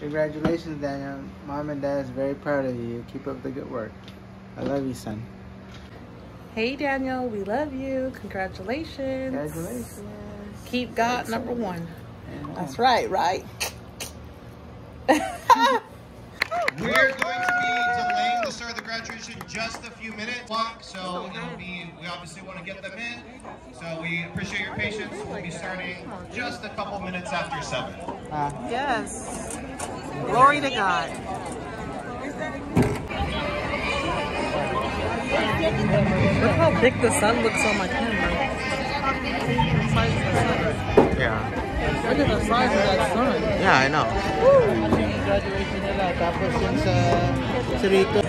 Congratulations, Daniel. Mom and Dad is very proud of you. Keep up the good work. I love you, son. Hey, Daniel, we love you. Congratulations. Congratulations. Keep God number one. And, uh, That's right, right? We are going to be delaying the start of the graduation just a few minutes, walk, so it'll be, we obviously want to get them in. So we appreciate your patience. We'll be starting just a couple minutes after seven. uh, Yes. Glory to God. Look how big the sun looks on my camera. yeah. Look at the size of that sun. Yeah, I know. Graduation nila. Tapos yung sa, sa Rico.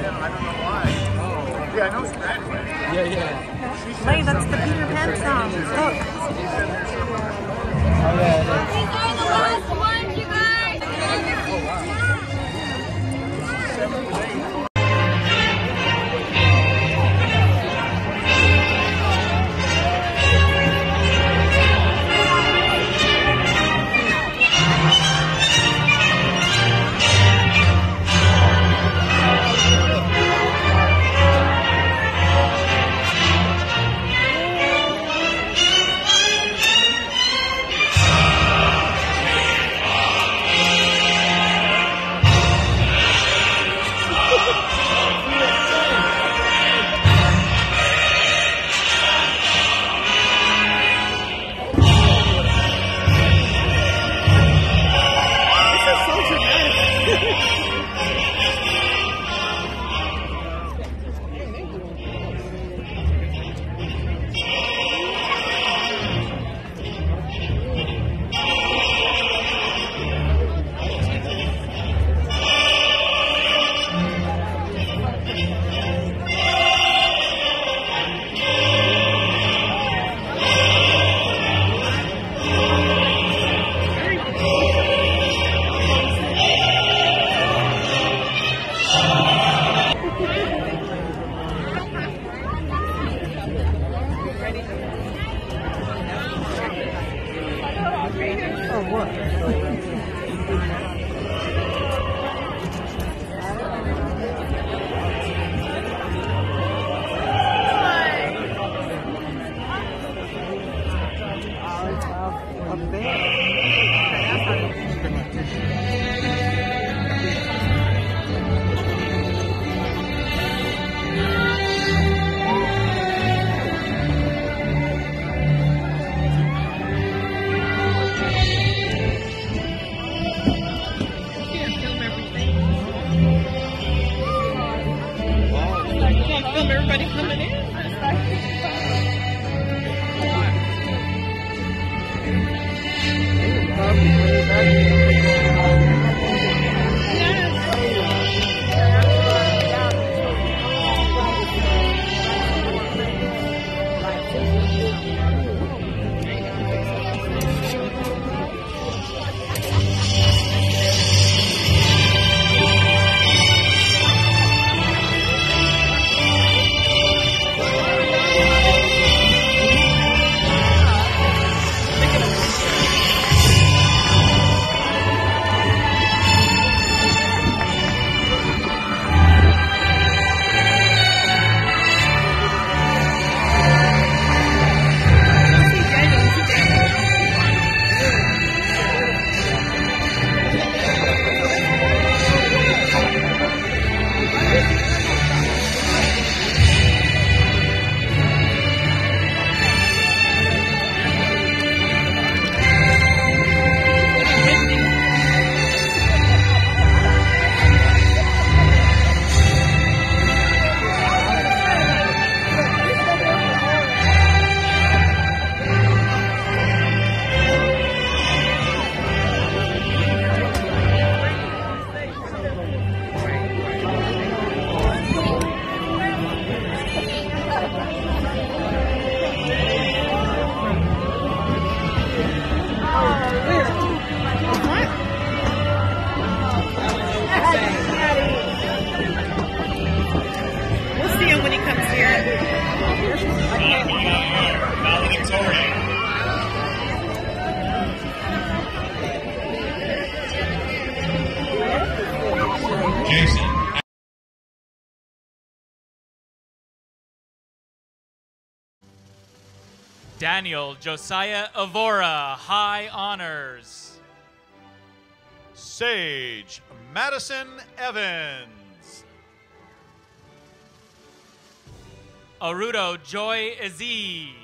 Yeah, I know it's bad. yeah. Yeah. Hey, that's the Peter Pan song. Look. Oh, yeah, it is. These are the last ones, you guys! Oh, はい。welcome everybody coming in. Jason. Daniel Josiah Avora, high honors. Sage Madison Evans. Arudo Joy Aziz.